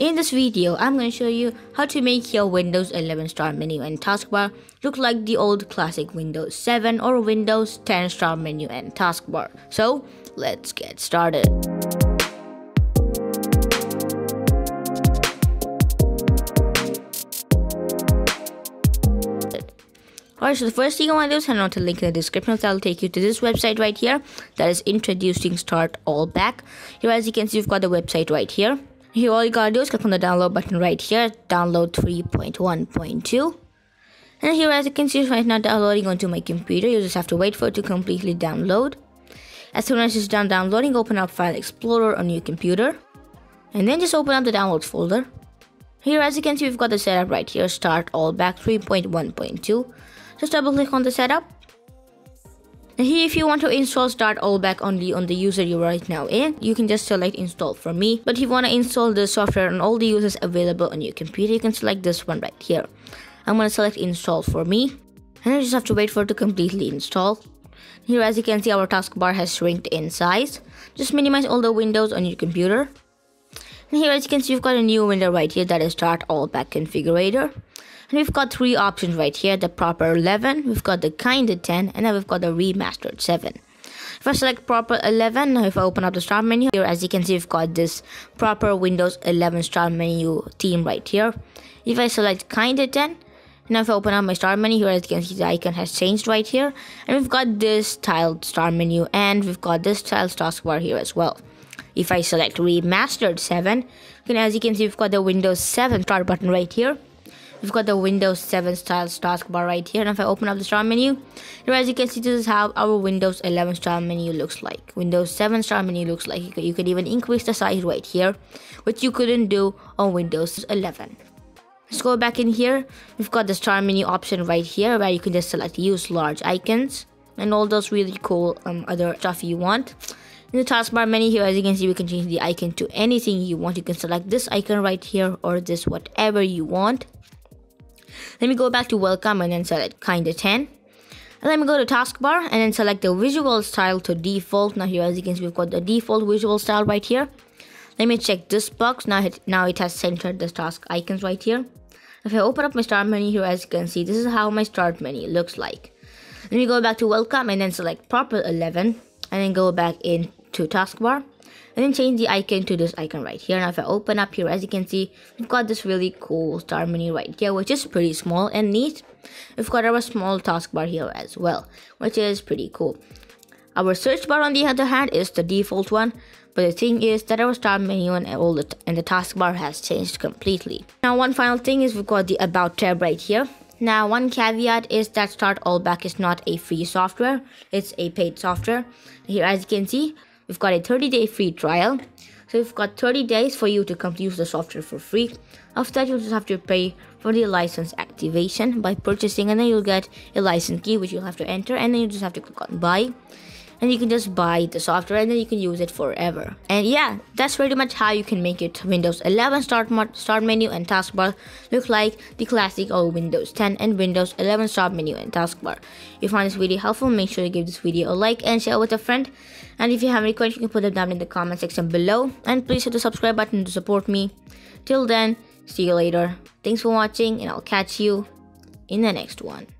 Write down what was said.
In this video, I'm going to show you how to make your Windows 11 start menu and taskbar look like the old classic Windows 7 or Windows 10 start menu and taskbar. So, let's get started. Alright, so the first thing I want to do is hand out a link in the description that'll take you to this website right here that is introducing Start All Back. Here as you can see we've got the website right here. Here all you gotta do is click on the download button right here, download 3.1.2. And here as you can see it's right now downloading onto my computer, you just have to wait for it to completely download. As soon as it's done downloading, open up File Explorer on your computer. And then just open up the downloads folder. Here as you can see we've got the setup right here, Start All Back 3.1.2. Just double click on the setup. And here if you want to install start all back only on the user you're right now in, you can just select install from me. But if you want to install the software on all the users available on your computer, you can select this one right here. I'm going to select install for me. And I just have to wait for it to completely install. Here as you can see our taskbar has shrinked in size. Just minimize all the windows on your computer. And here as you can see we've got a new window right here that is start all back configurator. And we've got three options right here, the proper 11, we've got the kinda 10, and then we've got the remastered 7. If I select proper 11, now if I open up the start menu here, as you can see, we've got this proper Windows 11 start menu theme right here. If I select kinda 10, now if I open up my start menu here, as you can see, the icon has changed right here. And we've got this tiled start menu, and we've got this tiled taskbar here as well. If I select remastered 7, and as you can see, we've got the Windows 7 start button right here. We've got the Windows 7 style taskbar right here. And if I open up the start menu, here as you can see, this is how our Windows 11 start menu looks like. Windows 7 start menu looks like. You could, you could even increase the size right here, which you couldn't do on Windows 11. Let's go back in here. We've got the start menu option right here where you can just select use large icons and all those really cool um, other stuff you want. In the taskbar menu here, as you can see, we can change the icon to anything you want. You can select this icon right here or this whatever you want. Let me go back to welcome and then select kinda 10. And let me go to taskbar and then select the visual style to default. Now here as you can see we've got the default visual style right here. Let me check this box. Now it, now it has centered the task icons right here. If I open up my start menu here as you can see this is how my start menu looks like. Let me go back to welcome and then select proper 11 and then go back into taskbar and then change the icon to this icon right here. Now if I open up here, as you can see, we've got this really cool star menu right here, which is pretty small and neat. We've got our small taskbar here as well, which is pretty cool. Our search bar on the other hand is the default one, but the thing is that our start menu and all the and the taskbar has changed completely. Now one final thing is we've got the about tab right here. Now one caveat is that Start All Back is not a free software, it's a paid software. Here as you can see, We've got a 30 day free trial. So we've got 30 days for you to come to use the software for free. After that, you'll just have to pay for the license activation by purchasing, and then you'll get a license key which you'll have to enter, and then you just have to click on buy and you can just buy the software and then you can use it forever. And yeah, that's pretty much how you can make it Windows 11 start, start menu and taskbar look like the classic old Windows 10 and Windows 11 start menu and taskbar. If you find this video helpful, make sure to give this video a like and share with a friend. And if you have any questions, you can put them down in the comment section below. And please hit the subscribe button to support me. Till then, see you later. Thanks for watching and I'll catch you in the next one.